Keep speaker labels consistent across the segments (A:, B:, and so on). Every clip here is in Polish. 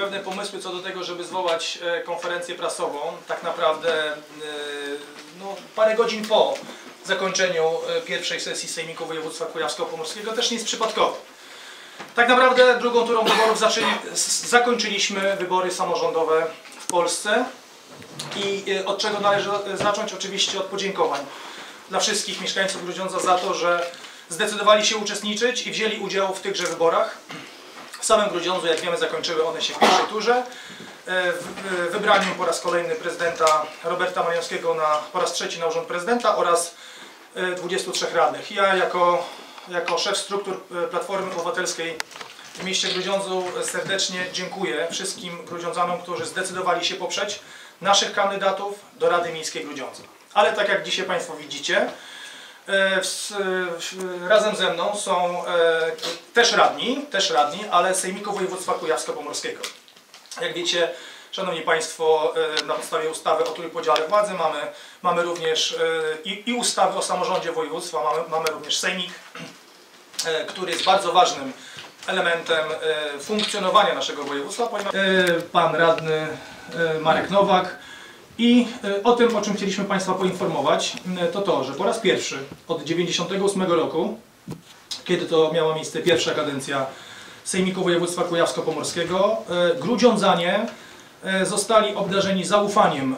A: pewne pomysły co do tego, żeby zwołać e, konferencję prasową. Tak naprawdę e, no, parę godzin po zakończeniu e, pierwszej sesji Sejmiku Województwa Kujawsko-Pomorskiego też nie jest przypadkowy. Tak naprawdę drugą turą wyborów zaczęli, zakończyliśmy wybory samorządowe w Polsce i od czego należy zacząć? Oczywiście od podziękowań dla wszystkich mieszkańców Grudziądza za to, że zdecydowali się uczestniczyć i wzięli udział w tychże wyborach. W samym Grudziądzu, jak wiemy, zakończyły one się w pierwszej turze. E, W w wybraniu po raz kolejny prezydenta Roberta Majowskiego na, po raz trzeci na urząd prezydenta oraz e, 23 radnych. Ja jako, jako szef struktur e, Platformy Obywatelskiej w mieście Grudziądzu serdecznie dziękuję wszystkim Grudziądzanom, którzy zdecydowali się poprzeć naszych kandydatów do Rady Miejskiej Grudziądza. Ale tak jak dzisiaj Państwo widzicie, E, w, w, razem ze mną są e, też radni, też radni, ale Sejmiku Województwa Kujawsko-Pomorskiego. Jak wiecie, Szanowni Państwo, e, na podstawie ustawy o trójpodziale władzy mamy, mamy również e, i, i ustawy o samorządzie województwa, mamy, mamy również Sejmik, e, który jest bardzo ważnym elementem e, funkcjonowania naszego województwa. E, Pan radny e, Marek Nowak i e, o tym, o czym chcieliśmy Państwa poinformować, to to, że po raz pierwszy od 1998 roku, kiedy to miała miejsce pierwsza kadencja Sejmiku Województwa Kujawsko-Pomorskiego, e, Grudziądzanie e, zostali obdarzeni zaufaniem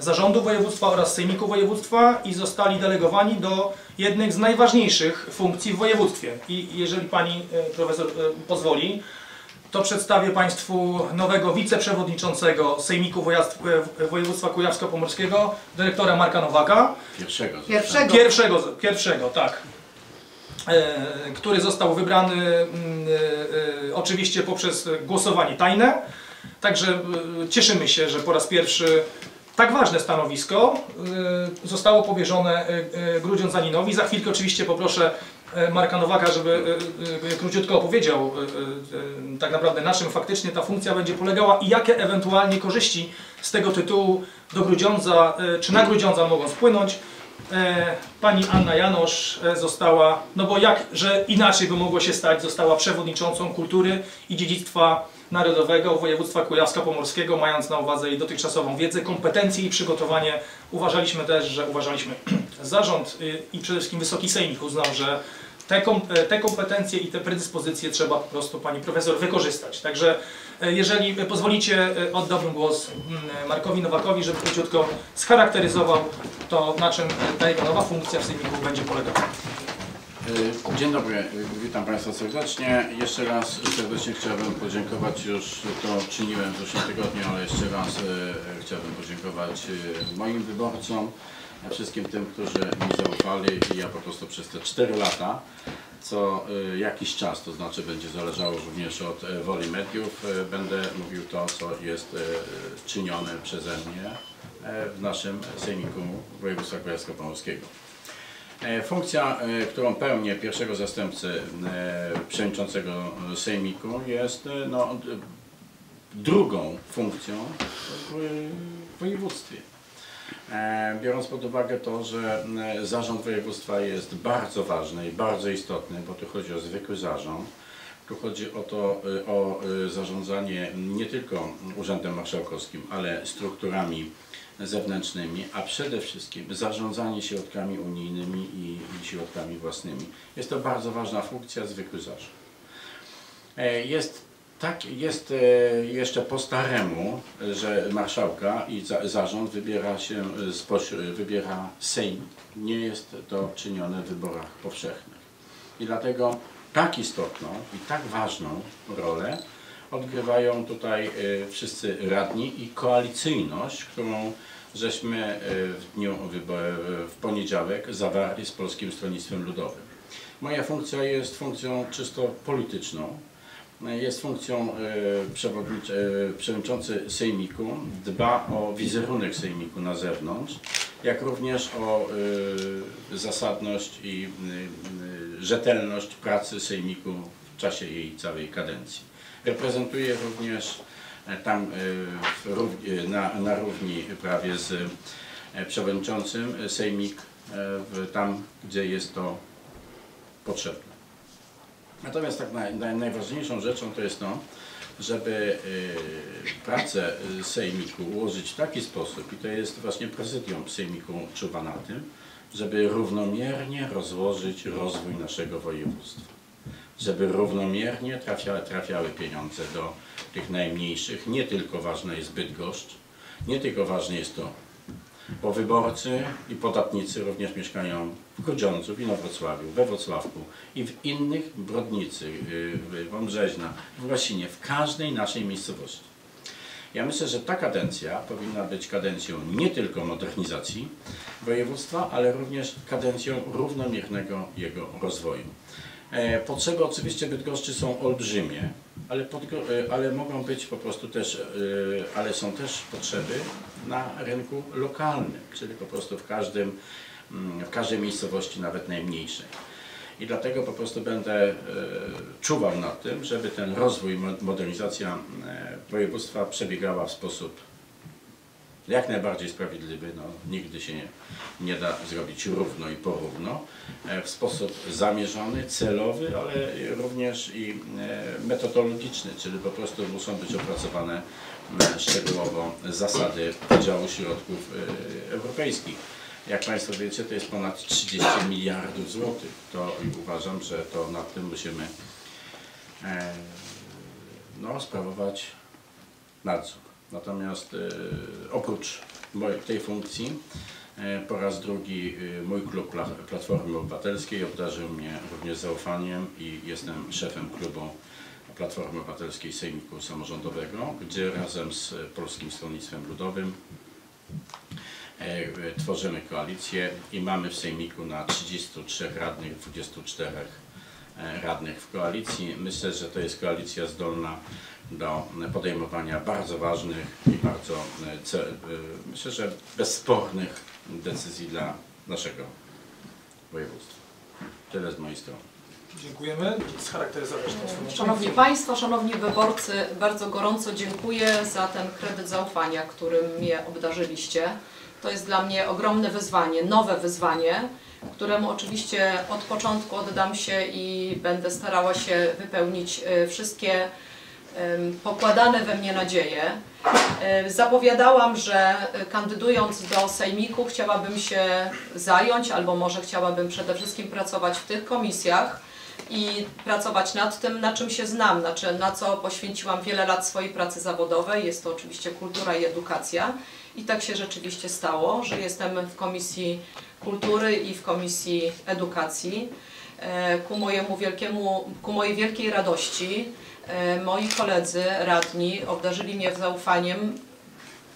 A: zarządu województwa oraz Sejmiku Województwa i zostali delegowani do jednych z najważniejszych funkcji w województwie. I jeżeli Pani Profesor pozwoli, to przedstawię Państwu nowego wiceprzewodniczącego Sejmiku Województwa Kujawsko-Pomorskiego, dyrektora Marka Nowaka.
B: Pierwszego.
C: Pierwszego.
A: Pierwszego, pierwszego tak. E, który został wybrany mm, e, e, oczywiście poprzez głosowanie tajne. Także e, cieszymy się, że po raz pierwszy tak ważne stanowisko e, zostało powierzone Grudziądzaninowi. Za chwilkę oczywiście poproszę Marka Nowaka, żeby e, e, króciutko opowiedział e, e, tak naprawdę na czym faktycznie ta funkcja będzie polegała i jakie ewentualnie korzyści z tego tytułu do Grudziądza e, czy na Grudziądza mogą spłynąć. E, Pani Anna Janosz e, została, no bo jakże inaczej by mogło się stać, została przewodniczącą kultury i dziedzictwa narodowego województwa kujawsko-pomorskiego, mając na uwadze jej dotychczasową wiedzę, kompetencje i przygotowanie. Uważaliśmy też, że uważaliśmy zarząd y, i przede wszystkim Wysoki Sejmik uznał, że te, kom, e, te kompetencje i te predyspozycje trzeba po prostu pani profesor wykorzystać. Także e, jeżeli pozwolicie, e, oddałbym głos mm, Markowi Nowakowi, żeby króciutko scharakteryzował to, na czym ta jego nowa funkcja w Sejmiku będzie polegała.
B: Dzień dobry, witam Państwa serdecznie. Jeszcze raz serdecznie chciałbym podziękować, już to czyniłem w zeszłym tygodniu, ale jeszcze raz chciałbym podziękować moim wyborcom, wszystkim tym, którzy mi zaufali i ja po prostu przez te 4 lata, co y, jakiś czas, to znaczy będzie zależało również od y, woli mediów, y, będę mówił to, co jest czynione przeze mnie w naszym Sejmiku Województwa Kujawsko-Pomorskiego. E, Funkcja, którą pełnię pierwszego zastępcy przewodniczącego Sejmiku jest no, drugą funkcją w województwie. E, Biorąc pod uwagę to, że e, zarząd województwa jest bardzo ważny i bardzo istotny, bo tu chodzi o zwykły zarząd, tu chodzi o to, e, o zarządzanie nie tylko Urzędem Marszałkowskim, ale strukturami zewnętrznymi, a przede wszystkim zarządzanie środkami unijnymi i, środkami własnymi. Jest to bardzo ważna funkcja, zwykły zarząd. Jest tak, jest e, jeszcze po staremu, że marszałka i za, zarząd wybiera się spośród, wybiera Sejm. Nie jest to czynione w wyborach powszechnych. I dlatego tak istotną i tak ważną rolę odgrywają tutaj e, wszyscy radni i koalicyjność, którą żeśmy e, w dniu w poniedziałek zawarli z Polskim Stronnictwem Ludowym. Moja funkcja jest funkcją czysto polityczną. Jest funkcją e, e, przewodniczący Sejmiku, dba o wizerunek Sejmiku na zewnątrz, jak również o e, zasadność i rzetelność pracy Sejmiku w czasie jej całej kadencji. Reprezentuję również tam na, na równi prawie z przewodniczącym Sejmik, tam gdzie jest to potrzebne. Natomiast tak naj, naj, najważniejszą rzeczą to jest to, żeby y, pracę Sejmiku ułożyć w taki sposób, i to jest właśnie prezydium Sejmiku czuwa na tym, żeby równomiernie rozłożyć rozwój naszego województwa. Żeby równomiernie trafia, trafiały pieniądze do tych najmniejszych. Nie tylko ważna jest Bydgoszcz, nie tylko ważne jest to, bo wyborcy i podatnicy również mieszkają w Grudziądzu, w Inowrocławiu, we Wrocławku i w innych, Brodnicy, y, Wąbrzeźna, w Łasinie, w każdej naszej miejscowości. Ja myślę, że ta kadencja powinna być kadencją nie tylko modernizacji województwa, ale również kadencją równomiernego jego rozwoju. E, Potrzeby oczywiście Bydgoszczy są olbrzymie, ale, podgo- e, ale mogą być po prostu też, e, ale są też potrzeby na rynku lokalnym, czyli po prostu w każdym, mm, w każdej miejscowości, nawet najmniejszej. I dlatego po prostu będę czuwał nad tym, żeby ten rozwój, mo- modernizacja województwa przebiegała w sposób jak najbardziej sprawiedliwy, no, nigdy się nie, nie da zrobić równo i porówno, e, w sposób zamierzony, celowy, ale również i e, metodologiczny, czyli po prostu muszą być opracowane e, szczegółowo zasady podziału środków europejskich. Jak Państwo wiecie, to jest ponad 30 miliardów złotych. To uważam, że to nad tym musimy no, sprawować nadzór. Natomiast e, oprócz tej funkcji e, po raz drugi e, mój klub Pla- Platformy Obywatelskiej obdarzył mnie również zaufaniem i jestem szefem klubu Platformy Obywatelskiej Sejmiku Samorządowego, gdzie razem z Polskim Stronnictwem Ludowym tworzymy koalicję i mamy w Sejmiku na 33 radnych, 24 e, radnych w koalicji. Myślę, że to jest koalicja zdolna do podejmowania bardzo ważnych i bardzo, e, e, myślę, że bezspornych decyzji dla naszego województwa. Tyle z mojej strony.
A: Dziękujemy. Scharakteryzować
C: Szanowni Państwo, Szanowni Wyborcy, bardzo gorąco dziękuję za ten kredyt zaufania, którym mnie obdarzyliście. To jest dla mnie ogromne wyzwanie, nowe wyzwanie, któremu oczywiście od początku oddam się i będę starała się wypełnić e, wszystkie pokładane we mnie nadzieje. Zapowiadałam, że e, kandydując do Sejmiku chciałabym się zająć, albo może chciałabym przede wszystkim pracować w tych komisjach, i pracować nad tym, na czym się znam, znaczy na co poświęciłam wiele lat swojej pracy zawodowej. Jest to oczywiście kultura i edukacja. I tak się rzeczywiście stało, że jestem w Komisji Kultury i w Komisji Edukacji. E, Ku mojemu wielkiemu, ku mojej wielkiej radości moi koledzy radni obdarzyli mnie zaufaniem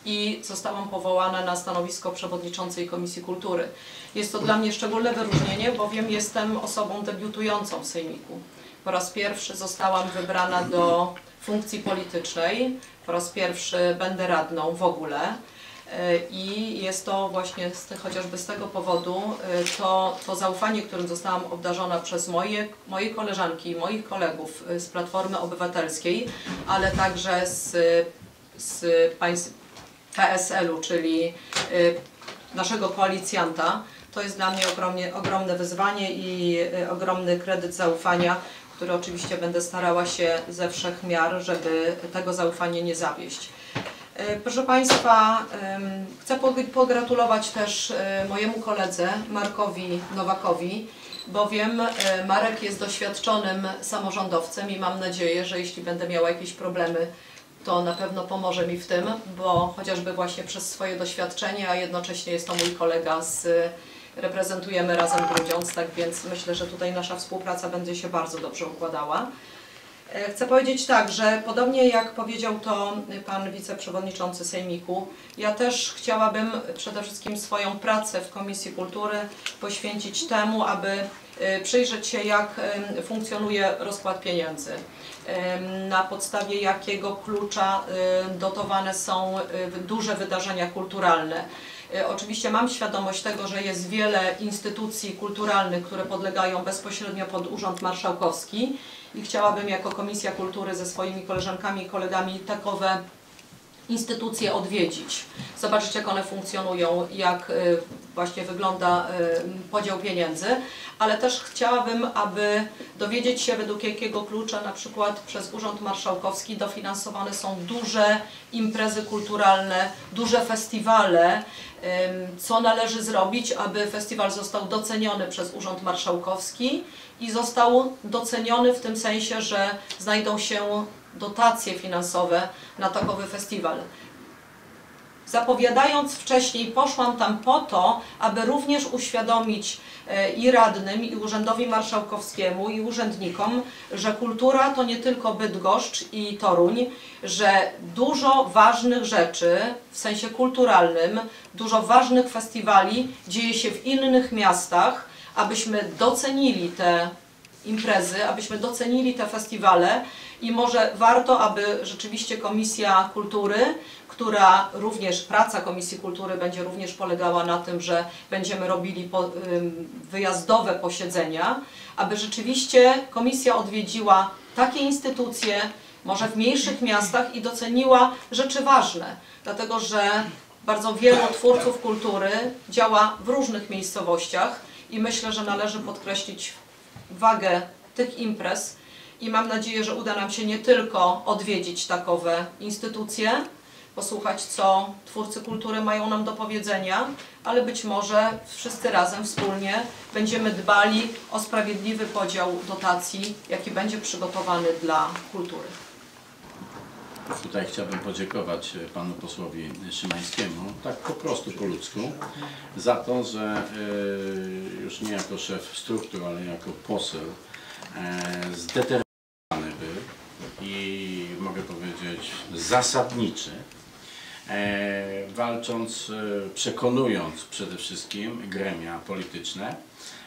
C: i zostałam powołana na stanowisko przewodniczącej Komisji Kultury. Jest to dla mnie szczególne wyróżnienie, bowiem jestem osobą debiutującą w Sejmiku. Po raz pierwszy zostałam wybrana do funkcji politycznej, po raz pierwszy będę radną w ogóle. E, I jest to właśnie z, chociażby z tego powodu e, to, to zaufanie, którym zostałam obdarzona przez moje, moje koleżanki moich kolegów e, z Platformy Obywatelskiej, ale także z, z PSL-u, czyli naszego koalicjanta. To jest dla mnie ogromnie, ogromne wyzwanie i ogromny kredyt zaufania, który oczywiście będę starała się ze wszech miar, żeby tego zaufania nie zawieść. Y, Proszę Państwa, chcę pog- pogratulować też y, mojemu koledze Markowi Nowakowi, bowiem y, Marek jest doświadczonym samorządowcem i mam nadzieję, że jeśli będę miała jakieś problemy to na pewno pomoże mi w tym, bo chociażby właśnie przez swoje doświadczenie, a jednocześnie jest to mój kolega z reprezentujemy razem Grudziądz, tak więc myślę, że tutaj nasza współpraca będzie się bardzo dobrze układała. E, Chcę powiedzieć tak, że podobnie jak powiedział to Pan Wiceprzewodniczący Sejmiku, ja też chciałabym przede wszystkim swoją pracę w Komisji Kultury poświęcić temu, aby e, przyjrzeć się jak em, funkcjonuje rozkład pieniędzy, na podstawie jakiego klucza dotowane są duże wydarzenia kulturalne. E, Oczywiście mam świadomość tego, że jest wiele instytucji kulturalnych, które podlegają bezpośrednio pod Urząd Marszałkowski i chciałabym jako Komisja Kultury ze swoimi koleżankami i kolegami takowe instytucje odwiedzić, zobaczyć jak one funkcjonują, jak y, właśnie wygląda y, podział pieniędzy, ale też chciałabym, aby dowiedzieć się według jakiego klucza na przykład przez Urząd Marszałkowski dofinansowane są duże imprezy kulturalne, duże festiwale, co należy zrobić, aby festiwal został doceniony przez Urząd Marszałkowski i został doceniony w tym sensie, że znajdą się dotacje finansowe na takowy festiwal. Zapowiadając wcześniej, poszłam tam po to, aby również uświadomić e, i radnym, i Urzędowi Marszałkowskiemu, i urzędnikom, że kultura to nie tylko Bydgoszcz i Toruń, że dużo ważnych rzeczy w sensie kulturalnym, dużo ważnych festiwali dzieje się w innych miastach, abyśmy docenili te imprezy, abyśmy docenili te festiwale i może warto, aby rzeczywiście Komisja Kultury, która również, praca Komisji Kultury będzie również polegała na tym, że będziemy robili wyjazdowe posiedzenia, aby rzeczywiście Komisja odwiedziła takie instytucje, może w mniejszych miastach i doceniła rzeczy ważne, dlatego że bardzo wielu twórców kultury działa w różnych miejscowościach i myślę, że należy podkreślić wagę tych imprez i mam nadzieję, że uda nam się nie tylko odwiedzić takowe instytucje, posłuchać co twórcy kultury mają nam do powiedzenia, ale być może wszyscy razem wspólnie będziemy dbali o sprawiedliwy podział dotacji, jaki będzie przygotowany dla kultury.
B: Tutaj chciałbym podziękować e, panu posłowi Szymańskiemu, tak po prostu po ludzku, za to, że e, już nie jako szef struktur, ale jako poseł e, zdeterminowany był i mogę powiedzieć zasadniczy, walcząc, przekonując przede wszystkim gremia polityczne,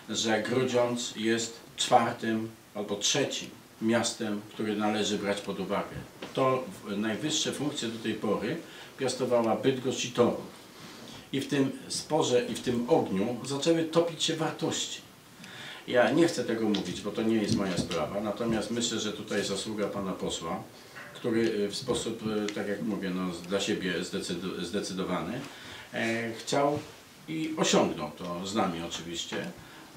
B: że Grudziądz jest czwartym albo trzecim miastem, które należy brać pod uwagę. To najwyższe funkcje do tej pory piastowała Bydgoszcz i Toruń. I w tym sporze i w tym ogniu zaczęły topić się wartości. Ja nie chcę tego mówić, bo to nie jest moja sprawa, natomiast myślę, że tutaj zasługa pana posła, który y, w sposób, y, tak jak mówię, no, dla siebie zdecydo- zdecydowany, e, chciał i osiągnął to z nami oczywiście,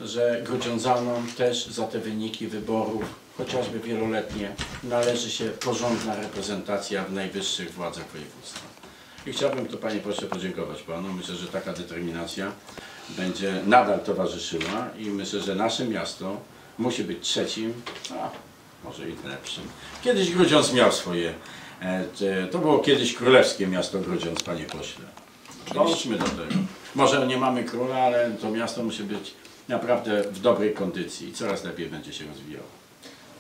B: że Grudziądzanom też za te wyniki wyborów, chociażby wieloletnie, należy się porządna reprezentacja w najwyższych władzach województwa. I chciałbym tu Panie Pośle podziękować Panu. Myślę, że taka determinacja będzie nadal towarzyszyła i myślę, że nasze miasto musi być trzecim, a może i lepszym. Kiedyś Grudziądz miał swoje, e, to było kiedyś królewskie miasto Grudziądz, Panie Pośle. Dążmy do tego. Może nie mamy króla, ale to miasto musi być naprawdę w dobrej kondycji i coraz lepiej będzie się rozwijało.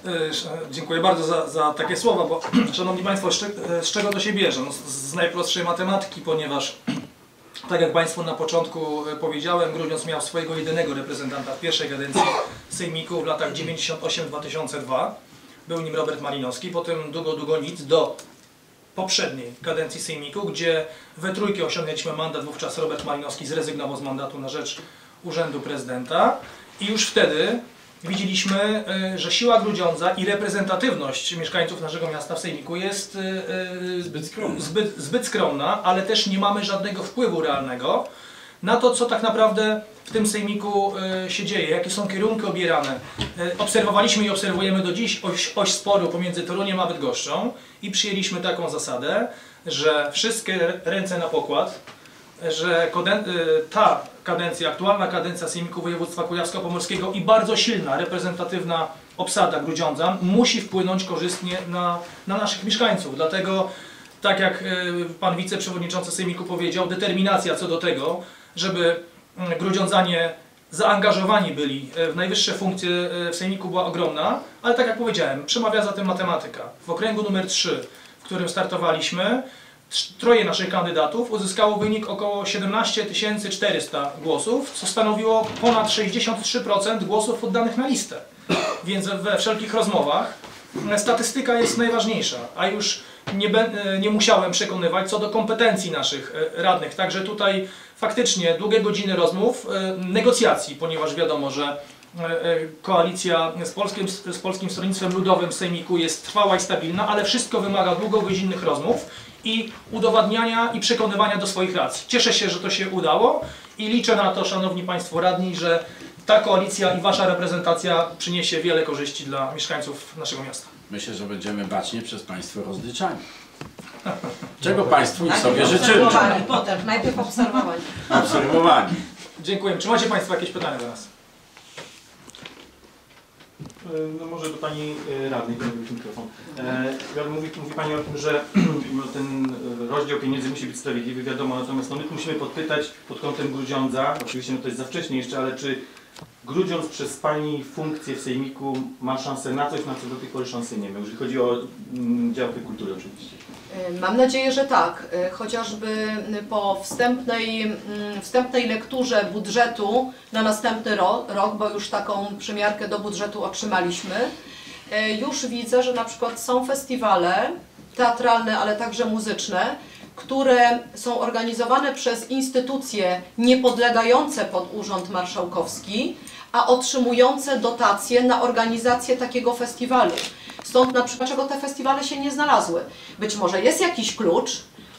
A: E, Dziękuję bardzo za, za takie słowa, bo Szanowni Państwo, e, z czego to się bierze? No, z, z najprostszej matematyki, ponieważ tak jak Państwu na początku e, powiedziałem, Grudziądz miał swojego jedynego reprezentanta w pierwszej kadencji Sejmiku w latach 98-2002. Był nim Robert Malinowski, potem długo, długo nic do poprzedniej kadencji Sejmiku, gdzie we trójkę osiągnęliśmy mandat, wówczas Robert Malinowski zrezygnował z mandatu na rzecz Urzędu Prezydenta i już wtedy widzieliśmy, y, że siła Grudziądza i reprezentatywność mieszkańców naszego miasta w Sejmiku jest y, y,
B: Zbyt skromna.
A: zbyt, zbyt skromna, ale też nie mamy żadnego wpływu realnego na to, co tak naprawdę w tym sejmiku się dzieje, jakie są kierunki obierane. Obserwowaliśmy i obserwujemy do dziś oś, oś sporu pomiędzy Toruniem a Bydgoszczą i przyjęliśmy taką zasadę, że wszystkie ręce na pokład, że y, ta kadencja, aktualna kadencja Sejmiku Województwa Kujawsko-Pomorskiego i bardzo silna, reprezentatywna obsada Grudziądza musi wpłynąć korzystnie na, na naszych mieszkańców. Dlatego, tak jak y, pan wiceprzewodniczący Sejmiku powiedział, determinacja co do tego, żeby y, Grudziądzanie zaangażowani byli w najwyższe funkcje w Sejmiku była ogromna, ale tak jak powiedziałem, przemawia za tym matematyka. W okręgu numer 3, w którym startowaliśmy, troje naszych kandydatów uzyskało wynik około 17 400 głosów, co stanowiło ponad 63% głosów oddanych na listę. Więc we wszelkich rozmowach e, statystyka jest najważniejsza, a już nie, e, nie musiałem przekonywać co do kompetencji naszych e, radnych. Także tutaj faktycznie długie godziny rozmów, negocjacji, ponieważ wiadomo, że koalicja z Polskim, z Polskim Stronnictwem Ludowym w Sejmiku jest trwała i stabilna, ale wszystko wymaga długogodzinnych rozmów i udowadniania i przekonywania do swoich racji. Cieszę się, że to się udało i liczę na to, Szanowni Państwo Radni, że ta koalicja i Wasza reprezentacja przyniesie wiele korzyści dla mieszkańców naszego miasta.
B: Myślę, że będziemy bacznie przez Państwo rozliczani. Czego Państwu i sobie życzymy?
C: potem, najpierw obserwowani.
B: Obserwowani.
A: Dziękuję. Czy macie Państwo jakieś pytania do nas?
D: No może do Pani e, Radnej, mikrofon. E, mówi, mówi Pani o tym, że no, ten e, rozdział pieniędzy musi być sprawiedliwy, wiadomo, natomiast no, my musimy podpytać pod kątem Grudziądza, oczywiście no, to jest za wcześnie jeszcze, ale czy Grudziądz przez Pani funkcję w Sejmiku ma szansę na coś, na co do tej pory szansy nie miał, jeżeli chodzi o mm, działkę kultury oczywiście.
C: Mam nadzieję, że tak. Y, Chociażby y, po wstępnej, mm, wstępnej lekturze budżetu na następny ro, rok, bo już taką przymiarkę do budżetu otrzymaliśmy, y, już widzę, że na przykład są festiwale teatralne, ale także muzyczne, które są organizowane przez instytucje niepodlegające pod Urząd Marszałkowski, a otrzymujące dotacje na organizację takiego festiwalu. Stąd na przykład, dlaczego te festiwale się nie znalazły. Być może jest jakiś klucz,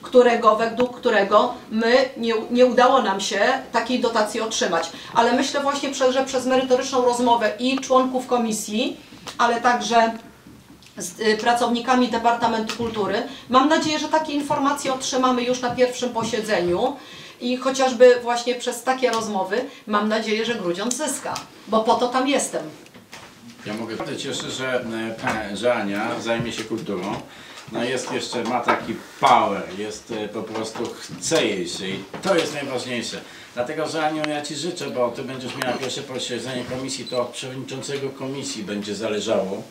C: którego, według którego my nie, nie udało nam się takiej dotacji otrzymać. Ale myślę właśnie, że przez merytoryczną rozmowę i członków komisji, ale także z y, pracownikami Departamentu Kultury. Mam nadzieję, że takie informacje otrzymamy już na pierwszym posiedzeniu i chociażby właśnie przez takie rozmowy mam nadzieję, że Grudziądz zyska, bo po to tam jestem.
B: Ja mogę bardzo cieszę, że, e, że Ania zajmie się kulturą. No jest jeszcze, ma taki power, jest e, po prostu, chce jej się i to jest najważniejsze. Dlatego, że Aniu, ja Ci życzę, bo Ty będziesz miała pierwsze posiedzenie komisji, to od przewodniczącego komisji będzie zależało.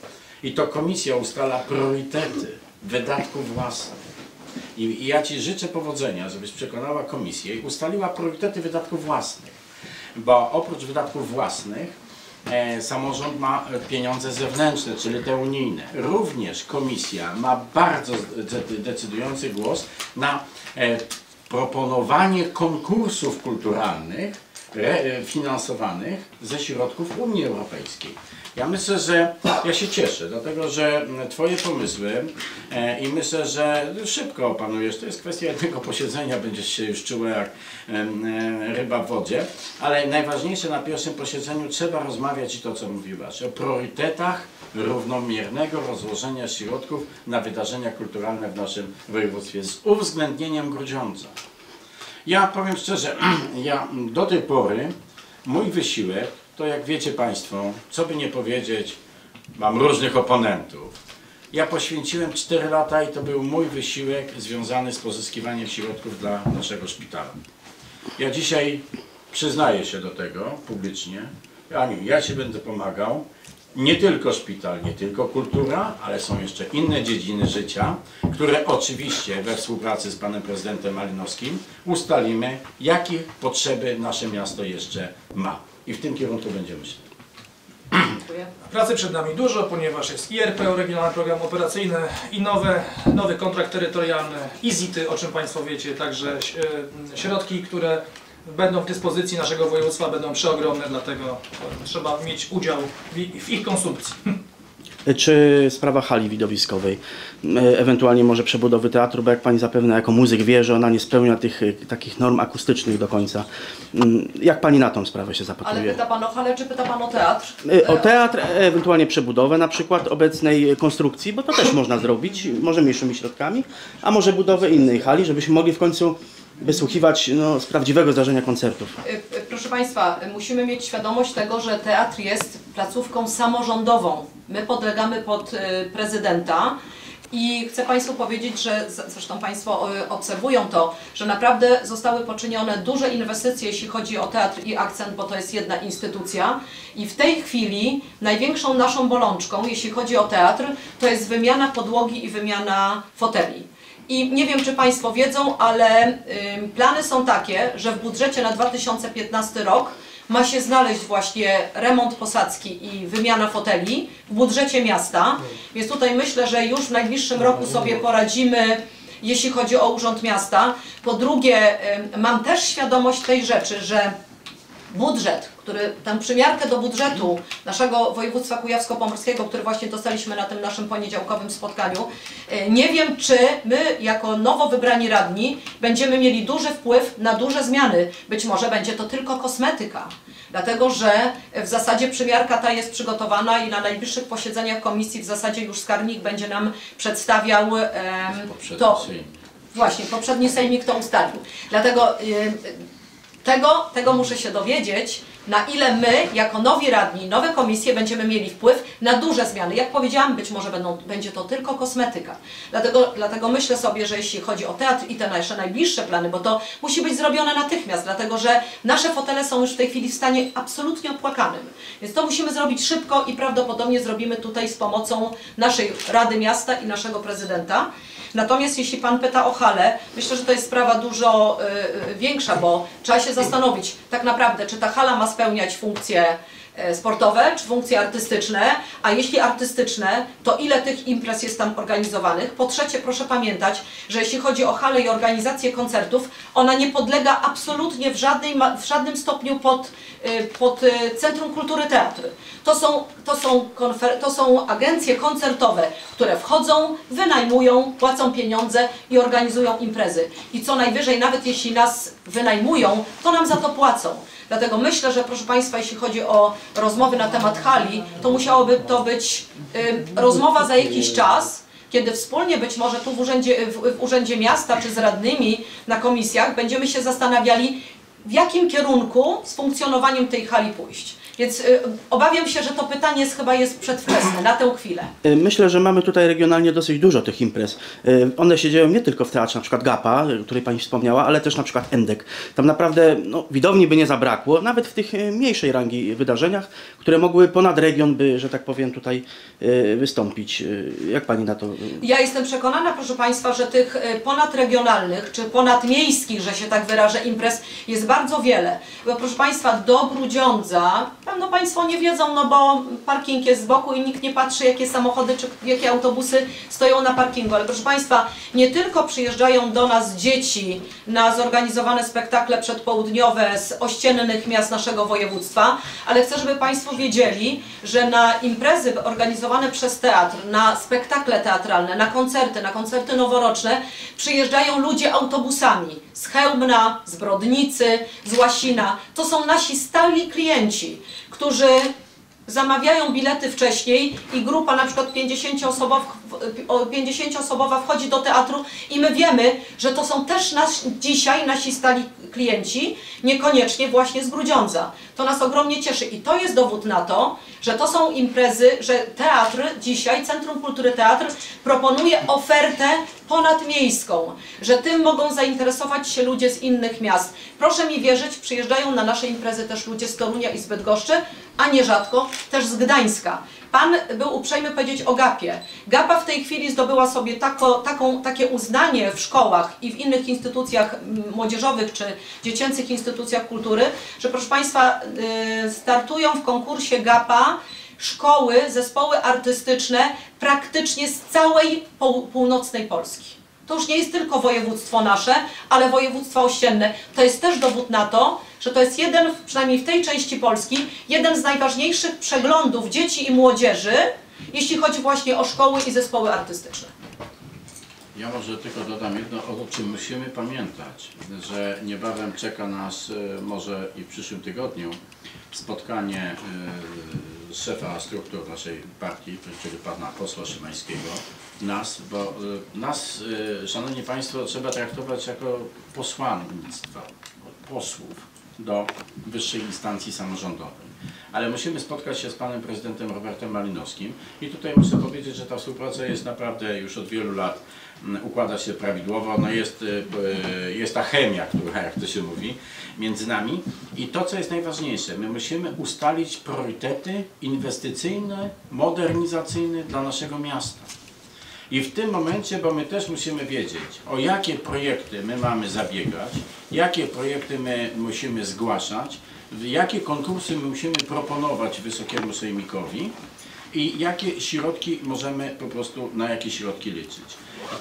B: I to komisja ustala priorytety wydatków własnych. I, I ja Ci życzę powodzenia, żebyś przekonała komisję i ustaliła priorytety wydatków własnych. Bo oprócz wydatków własnych samorząd ma e, pieniądze zewnętrzne, czyli te unijne. Również komisja ma bardzo decydujący głos na e, proponowanie konkursów kulturalnych e, finansowanych ze środków Unii Europejskiej. Ja myślę, że ja się cieszę, dlatego że Twoje pomysły e, i myślę, że szybko opanujesz, to jest kwestia jednego posiedzenia, będziesz się już czuła jak e, ryba w wodzie, ale najważniejsze na pierwszym posiedzeniu trzeba rozmawiać i to, co mówiłaś, o priorytetach równomiernego rozłożenia środków na wydarzenia kulturalne w naszym województwie z uwzględnieniem Grudziądza. Ja powiem szczerze, ja do tej pory mój wysiłek, to jak wiecie Państwo, co by nie powiedzieć, mam różnych oponentów. Ja poświęciłem 4 lata i to był mój wysiłek związany z pozyskiwaniem środków dla naszego szpitala. Ja dzisiaj przyznaję się do tego publicznie. Aniu, ja Ci będę pomagał. Nie tylko szpital, nie tylko kultura, ale są jeszcze inne dziedziny życia, które oczywiście we współpracy z panem prezydentem Malinowskim ustalimy, jakie potrzeby nasze miasto jeszcze ma. I w tym kierunku będziemy szli.
C: Dziękuję.
A: Pracy przed nami dużo, ponieważ jest IRP, Regionalny Program Operacyjny i nowe, nowy kontrakt terytorialny, IZIT-y, o czym Państwo wiecie, także e, środki, które będą w dyspozycji naszego województwa będą przeogromne, dlatego trzeba mieć udział w ich konsumpcji.
E: Czy sprawa hali widowiskowej, e, ewentualnie może przebudowy teatru, bo jak Pani zapewne jako muzyk wie, że ona nie spełnia tych e, takich norm akustycznych do końca. Mm, Jak Pani na tą sprawę się
C: Ale
E: zapatruje?
C: pyta Pan o halę, czy pyta Pan o teatr?
E: E, O teatr, ewentualnie przebudowę na przykład obecnej konstrukcji, bo to też można zrobić, może mniejszymi środkami, a może budowę innej hali, żebyśmy mogli w końcu wysłuchiwać no, z prawdziwego zdarzenia koncertów.
C: Y, y, Proszę Państwa, y, musimy mieć świadomość tego, że teatr jest placówką samorządową. My podlegamy pod prezydenta i chcę Państwu powiedzieć, że zresztą Państwo obserwują to, że naprawdę zostały poczynione duże inwestycje, jeśli chodzi o teatr i akcent, bo to jest jedna instytucja. I w tej chwili największą naszą bolączką, jeśli chodzi o teatr, to jest wymiana podłogi i wymiana foteli. I nie wiem, czy Państwo wiedzą, ale plany są takie, że w budżecie na 2015 rok ma się znaleźć właśnie remont posadzki i wymiana foteli w budżecie miasta. Więc tutaj myślę, że już w najbliższym roku sobie poradzimy, jeśli chodzi o Urząd Miasta. Po drugie, mam też świadomość tej rzeczy, że budżet, który, tę przymiarkę do budżetu naszego województwa kujawsko-pomorskiego, który właśnie dostaliśmy na tym naszym poniedziałkowym spotkaniu, e, nie wiem, czy my jako nowo wybrani radni będziemy mieli duży wpływ na duże zmiany. Być może będzie to tylko kosmetyka. Dlatego, że w zasadzie przymiarka ta jest przygotowana i na najbliższych posiedzeniach komisji w zasadzie już skarbnik będzie nam przedstawiał em, to. Właśnie, poprzedni sejmik to ustalił. Dlatego y, tego, tego muszę się dowiedzieć, na ile my, jako nowi radni, nowe komisje, będziemy mieli wpływ na duże zmiany. Jak powiedziałam, być może będą, będzie to tylko kosmetyka. Dlatego, dlatego myślę sobie, że jeśli chodzi o teatr i te nasze najbliższe plany, bo to musi być zrobione natychmiast, dlatego że nasze fotele są już w tej chwili w stanie absolutnie opłakanym. Więc to musimy zrobić szybko i prawdopodobnie zrobimy tutaj z pomocą naszej Rady Miasta i naszego prezydenta. Natomiast jeśli Pan pyta o halę, myślę, że to jest sprawa dużo y, y, większa, bo trzeba się zastanowić tak naprawdę, czy ta hala ma spełniać funkcje e, sportowe, czy funkcje artystyczne, a jeśli artystyczne, to ile tych imprez jest tam organizowanych? Po trzecie, proszę pamiętać, że jeśli chodzi o halę i organizację koncertów, ona nie podlega absolutnie w, żadnej, w żadnym stopniu pod, y, pod y, Centrum Kultury Teatry. To są, to, są to są agencje koncertowe, które wchodzą, wynajmują, płacą pieniądze i organizują imprezy. I co najwyżej, nawet jeśli nas wynajmują, to nam za to płacą. Dlatego myślę, że proszę Państwa, jeśli chodzi o rozmowy na temat hali, to musiałoby to być y, rozmowa za jakiś czas, kiedy wspólnie być może tu w urzędzie, w, w urzędzie Miasta czy z radnymi na komisjach będziemy się zastanawiali, w jakim kierunku z funkcjonowaniem tej hali pójść. Więc y, obawiam się, że to pytanie jest, chyba jest przedwczesne na tę chwilę.
E: Y, Myślę, że mamy tutaj regionalnie dosyć dużo tych imprez. Y, One się dzieją nie tylko w teatrze, na przykład GAPA, o której Pani wspomniała, ale też na przykład Endek. Tam naprawdę no, widowni by nie zabrakło, nawet w tych mniejszej rangi wydarzeniach, które mogły ponad region by, że tak powiem, tutaj wystąpić. Jak Pani na to?
C: Ja jestem przekonana, proszę Państwa, że tych ponadregionalnych czy ponadmiejskich, że się tak wyrażę, imprez jest bardzo wiele. Bo proszę Państwa, do Grudziądza, pewno Państwo nie wiedzą, no bo parking jest z boku i nikt nie patrzy, jakie samochody czy jakie autobusy stoją na parkingu. Ale proszę Państwa, nie tylko przyjeżdżają do nas dzieci na zorganizowane spektakle przedpołudniowe z ościennych miast naszego województwa, ale chcę, żeby Państwo wiedzieli, że na imprezy organizowane przez teatr, na spektakle teatralne, na koncerty, na koncerty noworoczne przyjeżdżają ludzie autobusami z Chełmna, z Brodnicy, z Łasina. To są nasi stali klienci, którzy zamawiają bilety wcześniej i grupa na przykład 50-osobowa, 50-osobowa wchodzi do teatru i my wiemy, że to są też nas, dzisiaj nasi stali klienci, niekoniecznie właśnie z Grudziądza. To nas ogromnie cieszy i to jest dowód na to, że to są imprezy, że teatr dzisiaj, Centrum Kultury Teatr proponuje ofertę ponadmiejską, że tym mogą zainteresować się ludzie z innych miast. Proszę mi wierzyć, przyjeżdżają na nasze imprezy też ludzie z Torunia i z Bydgoszczy, a nierzadko też z Gdańska. Pan był uprzejmy powiedzieć o GAP-ie. GAPA w tej chwili zdobyła sobie tako, taką, takie uznanie w szkołach i w innych instytucjach młodzieżowych czy dziecięcych instytucjach kultury, że proszę Państwa y, startują w konkursie GAPA szkoły, zespoły artystyczne praktycznie z całej pół, północnej Polski. To już nie jest tylko województwo nasze, ale województwa ościenne. To jest też dowód na to, że to jest jeden, przynajmniej w tej części Polski, jeden z najważniejszych przeglądów dzieci i młodzieży, jeśli chodzi właśnie o szkoły i zespoły artystyczne.
B: Ja może tylko dodam jedno, o czym musimy pamiętać, że niebawem czeka nas, e, może i w przyszłym tygodniu, spotkanie e, szefa struktur naszej partii, czyli pana posła Szymańskiego, nas, bo e, nas, e, szanowni państwo, trzeba traktować jako posłannictwa, posłów do wyższej instancji samorządowej. Ale musimy spotkać się z panem prezydentem Robertem Malinowskim i tutaj muszę powiedzieć, że ta współpraca jest naprawdę już od wielu lat układa się prawidłowo. No jest, y, y, jest ta chemia, która, jak to się mówi, między nami. I to, co jest najważniejsze, my musimy ustalić priorytety inwestycyjne, modernizacyjne dla naszego miasta. I w tym momencie, bo my też musimy wiedzieć, o jakie projekty my mamy zabiegać, jakie projekty my musimy zgłaszać, jakie konkursy my musimy proponować Wysokiemu Sejmikowi i jakie środki możemy po prostu, na jakie środki liczyć.